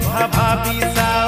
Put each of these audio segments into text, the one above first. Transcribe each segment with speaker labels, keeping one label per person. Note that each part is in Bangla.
Speaker 1: কথা ভাবি
Speaker 2: যাও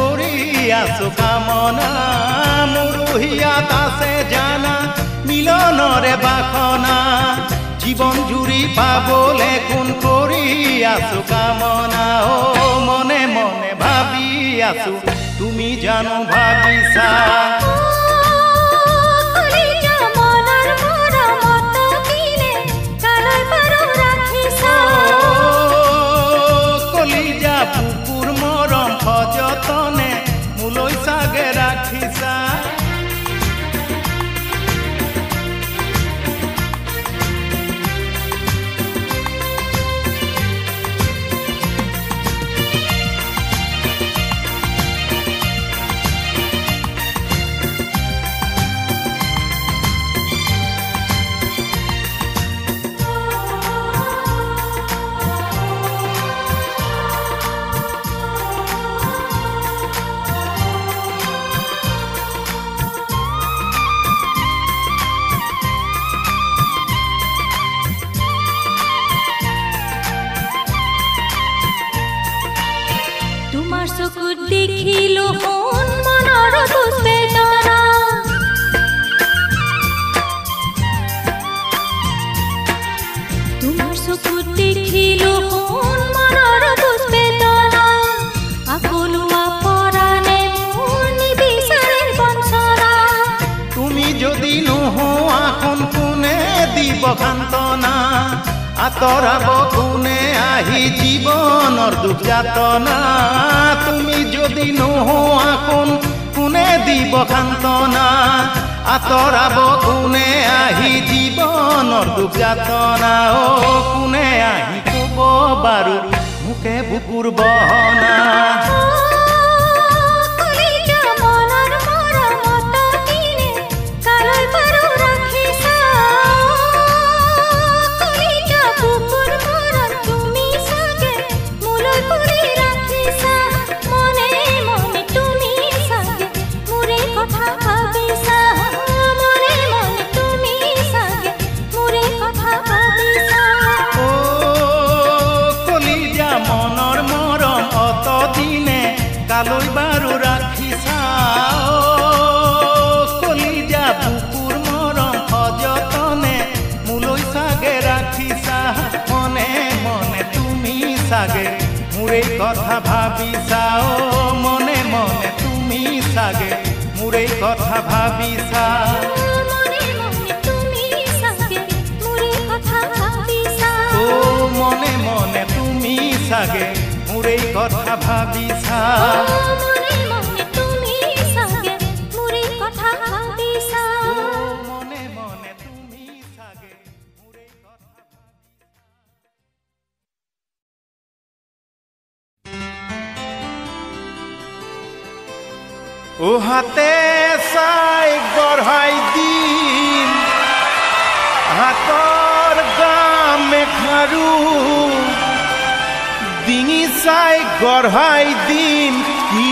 Speaker 2: আছো কামনা মুৰুহিয়াত আছে জানা মিলনৰে বাসনা জীৱন জুৰি পাবলে কোন কৰি আছো কামনা অ মনে মনে ভাবি আছো তুমি জানো ভাবিছা আঁতৰাব কোনে আহি জীৱনৰ দুখ যাতনা। তুমি যদি নোহোৱা কোন কোনে দিব সান্তনা? আঁতৰাব কোনে আহি জীৱনৰ দুখ যাতনা। অ, কোনে আহি ক'ব বাৰু, মোকে বুকুৰ বহনা।
Speaker 1: মোৰে কথা ভাবিছা চাও, মনে
Speaker 2: মনে তুমি চাগে। মোৰে কথা ভাবিছা মনে মনে তুমি চাগে। মোৰে কথা
Speaker 1: কথা ভাবিছা
Speaker 2: হাতে চাই গঢ়াই দিম। হাতৰ গামে খাৰু ডিঙি চাই গঢ়াই দিম। কি